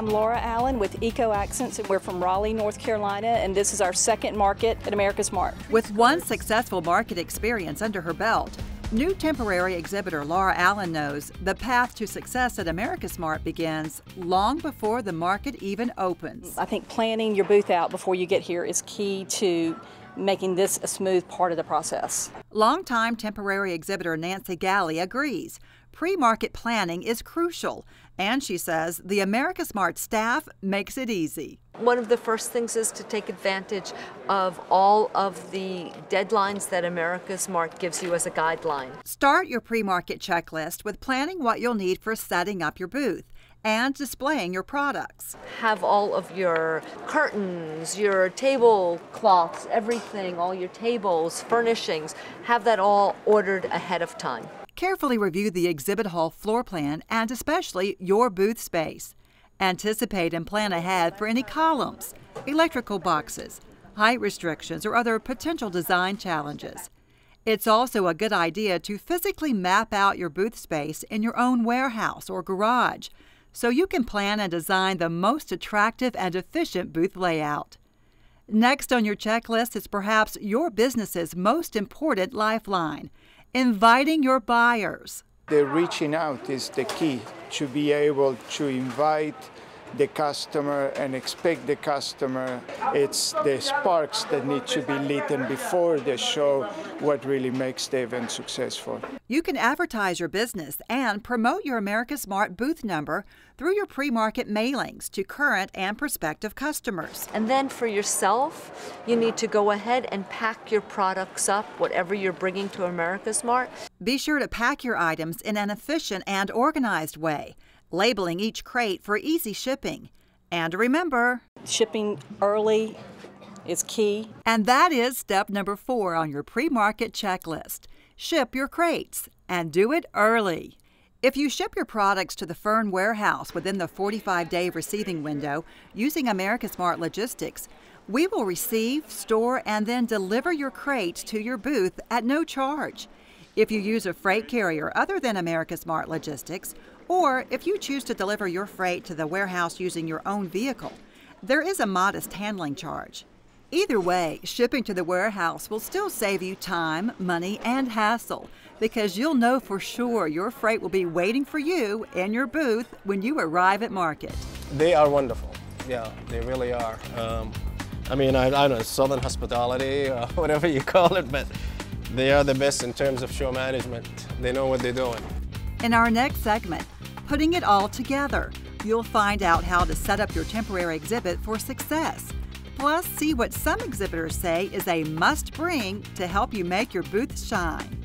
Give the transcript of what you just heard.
I'm Laura Allen with EcoAccents, and we're from Raleigh, North Carolina, and this is our second market at AmericasMart. With one successful market experience under her belt, new temporary exhibitor Laura Allen knows the path to success at AmericasMart begins long before the market even opens. I think planning your booth out before you get here is key to making this a smooth part of the process. Longtime temporary exhibitor Nancy Galley agrees. Pre market planning is crucial, and she says the AmericasMart staff makes it easy. One of the first things is to take advantage of all of the deadlines that AmericasMart gives you as a guideline. Start your pre market checklist with planning what you'll need for setting up your booth and displaying your products. Have all of your curtains, your tablecloths, everything, all your tables, furnishings, have that all ordered ahead of time. Carefully review the exhibit hall floor plan and especially your booth space. Anticipate and plan ahead for any columns, electrical boxes, height restrictions, or other potential design challenges. It's also a good idea to physically map out your booth space in your own warehouse or garage so you can plan and design the most attractive and efficient booth layout. Next on your checklist is perhaps your business's most important lifeline inviting your buyers. The reaching out is the key to be able to invite the customer and expect the customer. It's the sparks that need to be lit and before the show what really makes the event successful. You can advertise your business and promote your AmericasMart booth number through your pre-market mailings to current and prospective customers. And then for yourself, you need to go ahead and pack your products up, whatever you're bringing to AmericasMart. Be sure to pack your items in an efficient and organized way labeling each crate for easy shipping. And remember, shipping early is key. And that is step number four on your pre market checklist ship your crates and do it early. If you ship your products to the Fern warehouse within the 45 day receiving window using AmericasMart Logistics, we will receive, store, and then deliver your crates to your booth at no charge. If you use a freight carrier other than AmericasMart Logistics, or if you choose to deliver your freight to the warehouse using your own vehicle, there is a modest handling charge. Either way, shipping to the warehouse will still save you time, money, and hassle because you'll know for sure your freight will be waiting for you in your booth when you arrive at market. They are wonderful. Yeah, they really are. Um, I mean, I, I don't know, Southern hospitality or whatever you call it, but they are the best in terms of show management. They know what they're doing. In our next segment, putting it all together. You'll find out how to set up your temporary exhibit for success. Plus, see what some exhibitors say is a must bring to help you make your booth shine.